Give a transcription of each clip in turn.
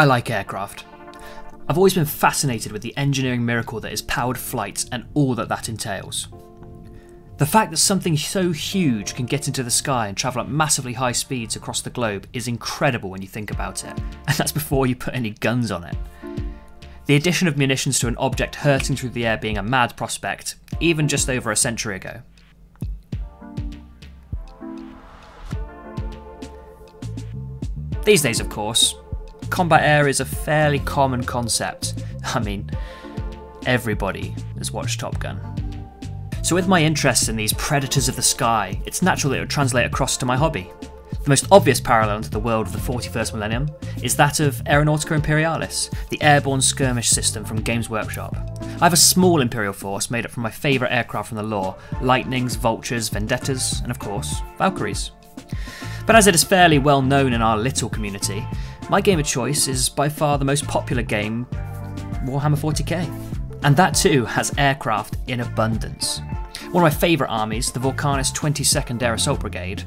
I like aircraft. I've always been fascinated with the engineering miracle that is powered flight and all that that entails. The fact that something so huge can get into the sky and travel at massively high speeds across the globe is incredible when you think about it, and that's before you put any guns on it. The addition of munitions to an object hurtling through the air being a mad prospect, even just over a century ago. These days, of course, combat air is a fairly common concept. I mean, everybody has watched Top Gun. So, with my interest in these predators of the sky, it's natural that it would translate across to my hobby. The most obvious parallel to the world of the 41st millennium is that of Aeronautica Imperialis, the airborne skirmish system from Games Workshop. I have a small Imperial force made up from my favourite aircraft from the lore Lightnings, Vultures, Vendettas, and of course, Valkyries. But as it is fairly well known in our little community, my game of choice is by far the most popular game, Warhammer 40k. And that too has aircraft in abundance. One of my favourite armies, the Vulcanus 22nd Air Assault Brigade,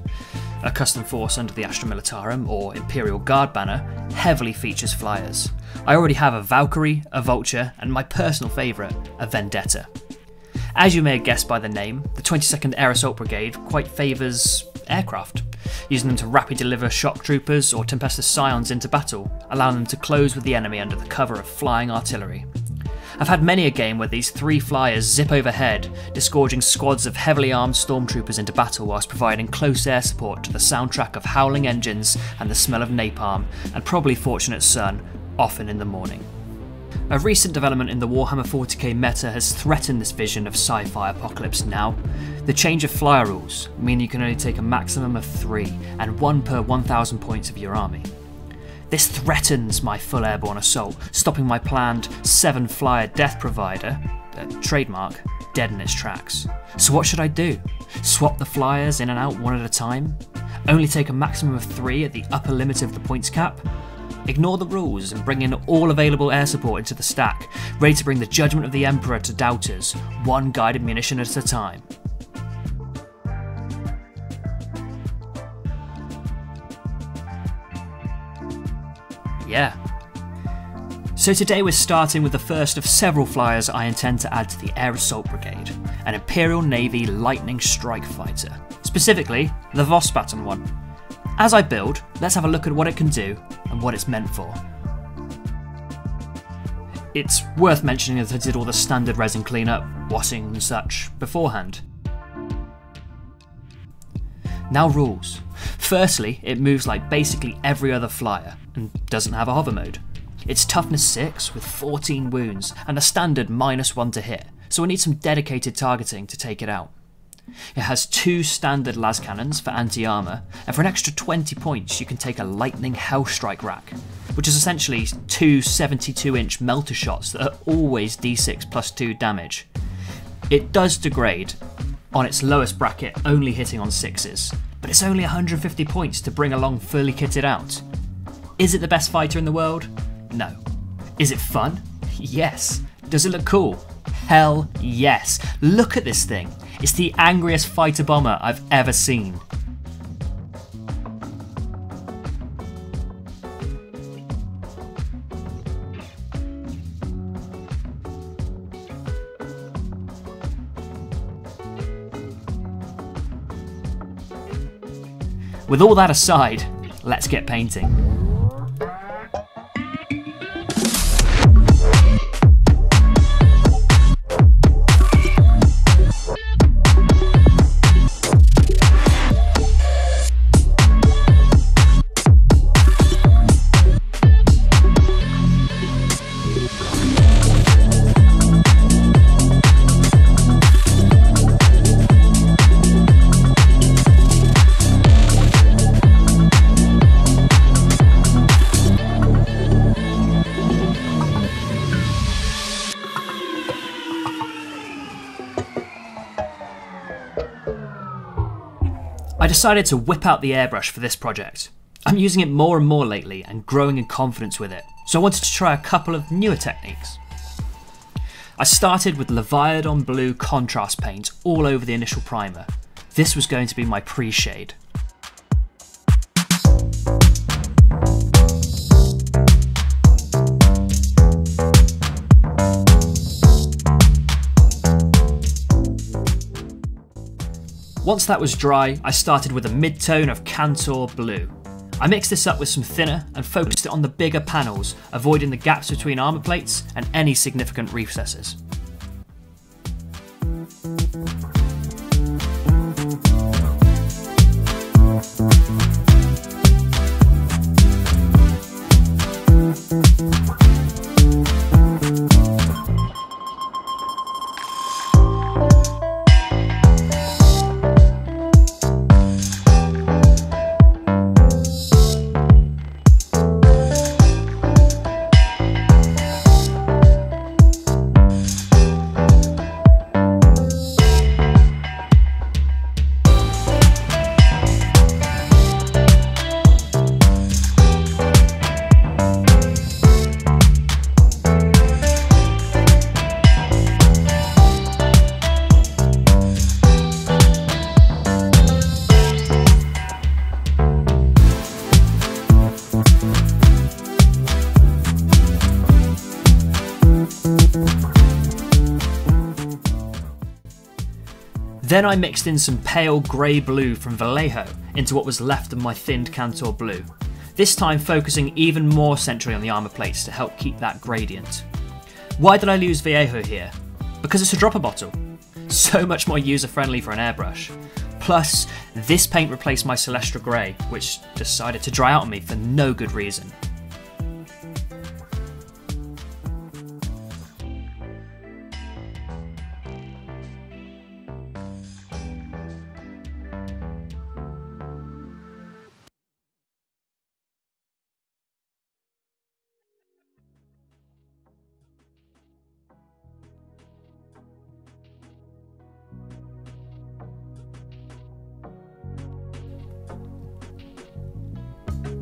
a custom force under the Astra Militarum or Imperial Guard banner, heavily features flyers. I already have a Valkyrie, a Vulture, and my personal favourite, a Vendetta. As you may have guessed by the name, the 22nd Air Assault Brigade quite favours aircraft, using them to rapidly deliver shock troopers or Tempestus Scions into battle, allowing them to close with the enemy under the cover of flying artillery. I've had many a game where these three flyers zip overhead, disgorging squads of heavily armed stormtroopers into battle whilst providing close air support to the soundtrack of howling engines and the smell of napalm, and probably Fortunate Son, often in the morning. A recent development in the Warhammer 40k meta has threatened this vision of sci fi apocalypse now. The change of flyer rules mean you can only take a maximum of three, and one per 1000 points of your army. This threatens my full airborne assault, stopping my planned 7 flyer death provider, uh, trademark, dead in its tracks. So what should I do? Swap the flyers in and out one at a time? Only take a maximum of 3 at the upper limit of the points cap? Ignore the rules and bring in all available air support into the stack, ready to bring the judgment of the Emperor to doubters, one guided munition at a time. Yeah. So today we're starting with the first of several flyers I intend to add to the Air Assault Brigade, an Imperial Navy Lightning Strike Fighter, specifically the Voss-Pattern one. As I build, let's have a look at what it can do and what it's meant for. It's worth mentioning that I did all the standard resin cleanup, washing and such beforehand. Now rules. Firstly, it moves like basically every other flyer and doesn't have a hover mode. It's toughness 6 with 14 wounds and a standard minus 1 to hit, so we need some dedicated targeting to take it out. It has two standard las cannons for anti armour, and for an extra 20 points, you can take a Lightning Hellstrike rack, which is essentially two 72 inch melter shots that are always d6 plus 2 damage. It does degrade, on its lowest bracket only hitting on 6s, but it's only 150 points to bring along fully kitted out. Is it the best fighter in the world? No. Is it fun? Yes. Does it look cool? Hell yes. Look at this thing. It's the angriest fighter bomber I've ever seen. With all that aside, let's get painting. Decided to whip out the airbrush for this project. I'm using it more and more lately and growing in confidence with it, so I wanted to try a couple of newer techniques. I started with Leviadon Blue contrast paint all over the initial primer. This was going to be my pre-shade. Once that was dry, I started with a mid-tone of Kantor Blue. I mixed this up with some thinner and focused it on the bigger panels, avoiding the gaps between armour plates and any significant recesses. Then I mixed in some pale grey blue from Vallejo into what was left of my thinned Kantor blue, this time focusing even more centrally on the armour plates to help keep that gradient. Why did I use Vallejo here? Because it's a dropper bottle. So much more user friendly for an airbrush. Plus, this paint replaced my Celestra Grey, which decided to dry out on me for no good reason.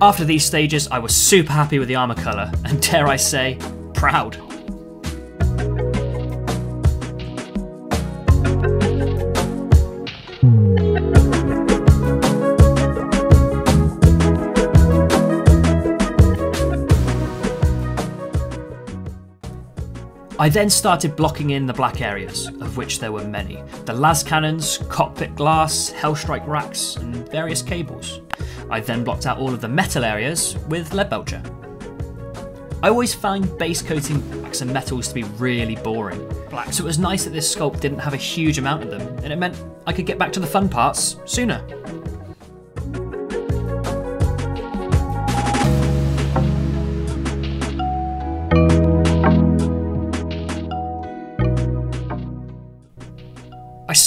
After these stages, I was super happy with the armour colour, and dare I say, proud. I then started blocking in the black areas, of which there were many. The las cannons, cockpit glass, hellstrike racks, and various cables. I then blocked out all of the metal areas with Leadbelcher. I always find base coating blacks and metals to be really boring. Black, so it was nice that this sculpt didn't have a huge amount of them, and it meant I could get back to the fun parts sooner.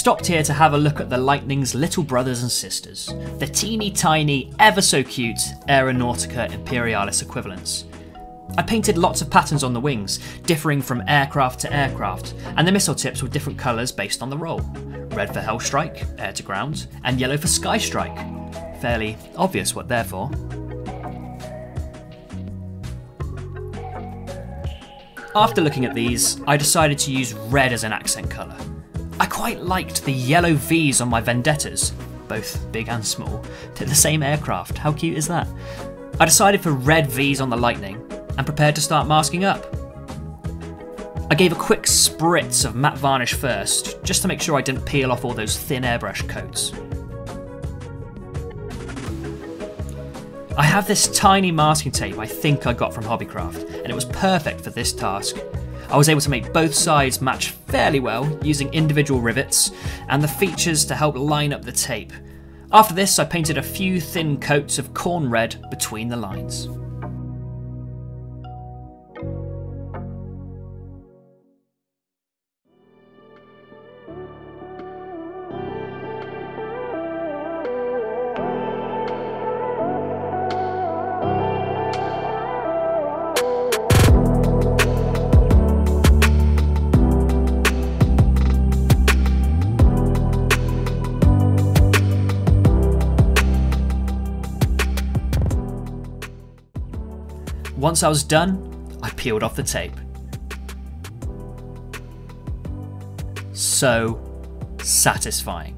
Stopped here to have a look at the Lightning's little brothers and sisters, the teeny tiny, ever so cute Aeronautica Imperialis equivalents. I painted lots of patterns on the wings, differing from aircraft to aircraft, and the missile tips were different colours based on the role. Red for Hellstrike, air to ground, and yellow for Skystrike. Fairly obvious what they're for. After looking at these, I decided to use red as an accent colour. I quite liked the yellow Vs on my Vendettas, both big and small. They're the same aircraft, how cute is that? I decided for red Vs on the Lightning and prepared to start masking up. I gave a quick spritz of matte varnish first, just to make sure I didn't peel off all those thin airbrush coats. I have this tiny masking tape I think I got from Hobbycraft, and it was perfect for this task. I was able to make both sides match fairly well using individual rivets and the features to help line up the tape. After this, I painted a few thin coats of Khorne red between the lines. Once I was done, I peeled off the tape. So satisfying.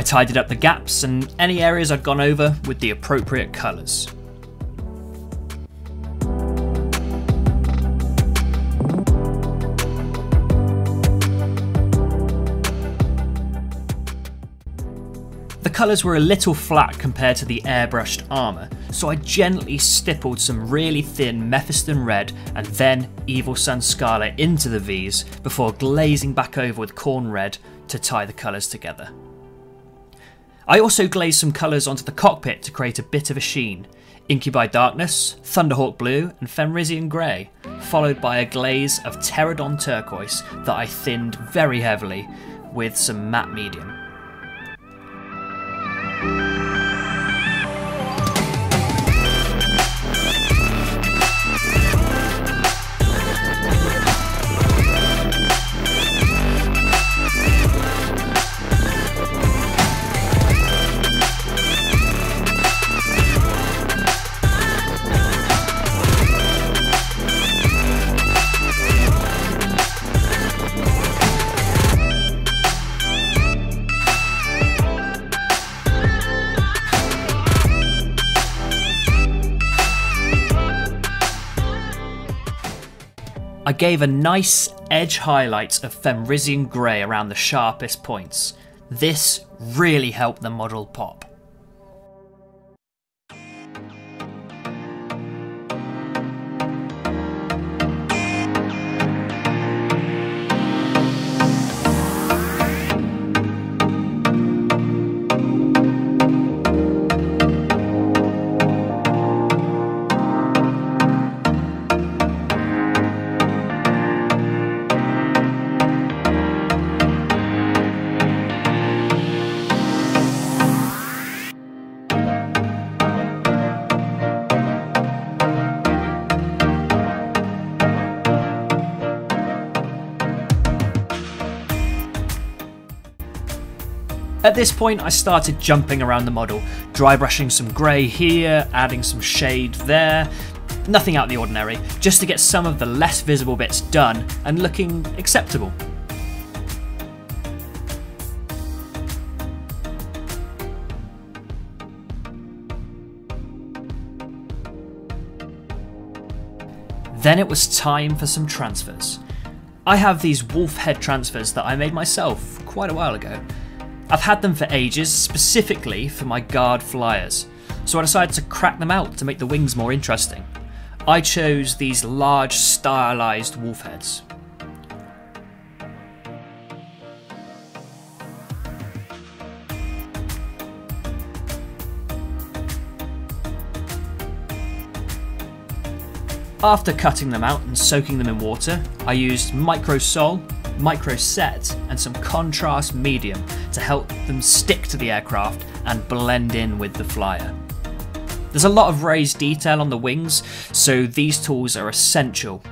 I tidied up the gaps and any areas I'd gone over with the appropriate colours. The colours were a little flat compared to the airbrushed armour, so I gently stippled some really thin Mephiston red and then Evil Sunz Scarlet into the V's before glazing back over with Khorne red to tie the colours together. I also glazed some colours onto the cockpit to create a bit of a sheen. Incubi Darkness, Thunderhawk Blue, and Fenrisian Grey, followed by a glaze of Terradon Turquoise that I thinned very heavily with some matte medium. I gave a nice edge highlight of Fenrisian Grey around the sharpest points. This really helped the model pop. At this point I started jumping around the model, dry brushing some grey here, adding some shade there, nothing out of the ordinary, just to get some of the less visible bits done and looking acceptable. Then it was time for some transfers. I have these wolf head transfers that I made myself quite a while ago. I've had them for ages, specifically for my guard flyers, so I decided to crack them out to make the wings more interesting. I chose these large stylized wolf heads. After cutting them out and soaking them in water, I used Micro Sol, Micro Set, and some contrast medium to help them stick to the aircraft and blend in with the flyer. There's a lot of raised detail on the wings, so these tools are essential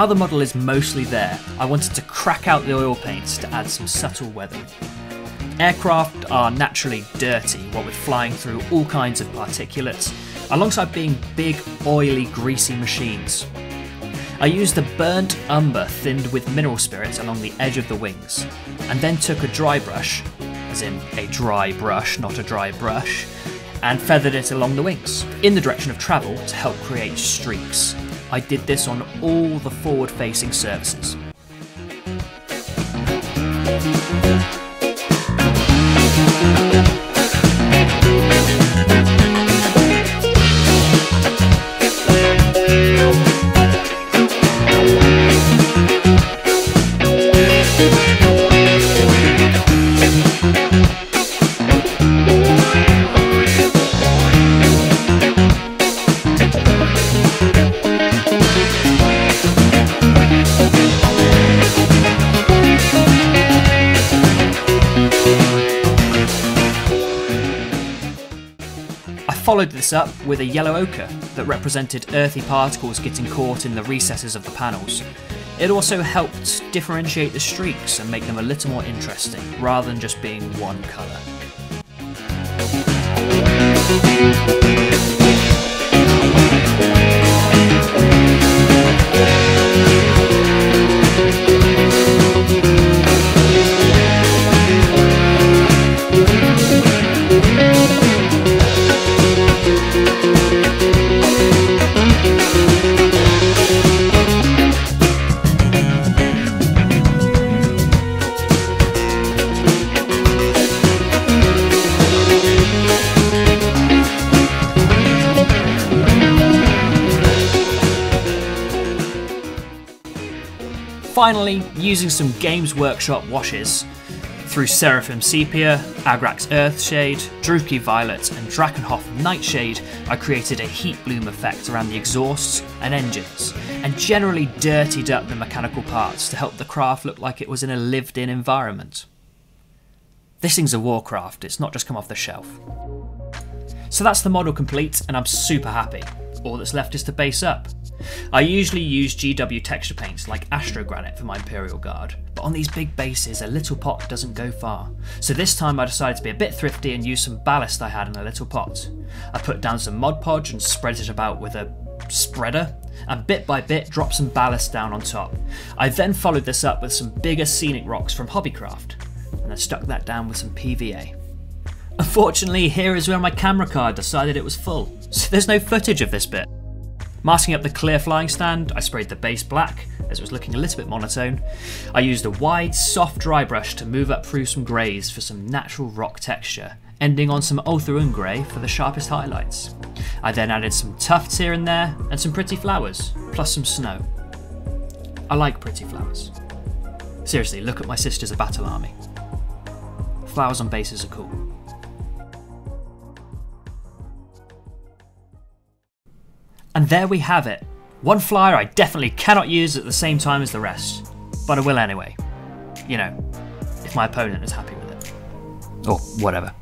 Now the model is mostly there, I wanted to crack out the oil paints to add some subtle weathering. Aircraft are naturally dirty, what with flying through all kinds of particulates, alongside being big, oily, greasy machines. I used the burnt umber thinned with mineral spirits along the edge of the wings, and then took a dry brush, as in a dry brush, not a dry brush, and feathered it along the wings, in the direction of travel to help create streaks. I did this on all the forward facing followed this up with a yellow ochre that represented earthy particles getting caught in the recesses of the panels. It also helped differentiate the streaks and make them a little more interesting, rather than just being one colour. Finally, using some Games Workshop washes through Seraphim Sepia, Agrax Earthshade, Druchii Violet, and Drakenhof Nightshade, I created a heat bloom effect around the exhausts and engines, and generally dirtied up the mechanical parts to help the craft look like it was in a lived in environment. This thing's a Warcraft, it's not just come off the shelf. So that's the model complete, and I'm super happy. All that's left is to base up. I usually use GW texture paints like Astrogranite for my Imperial Guard, but on these big bases a little pot doesn't go far. So this time I decided to be a bit thrifty and use some ballast I had in a little pot. I put down some Mod Podge and spread it about with a spreader, and bit by bit dropped some ballast down on top. I then followed this up with some bigger scenic rocks from Hobbycraft, and I stuck that down with some PVA. Unfortunately, here is where my camera card decided it was full, so there's no footage of this bit. Masking up the clear flying stand, I sprayed the base black as it was looking a little bit monotone. I used a wide, soft dry brush to move up through some greys for some natural rock texture, ending on some Ulthuan grey for the sharpest highlights. I then added some tufts here and there, and some pretty flowers, plus some snow. I like pretty flowers. Seriously, look at my sisters a battle army. Flowers on bases are cool. And there we have it. One flyer I definitely cannot use at the same time as the rest, but I will anyway. You know, if my opponent is happy with it. Or whatever.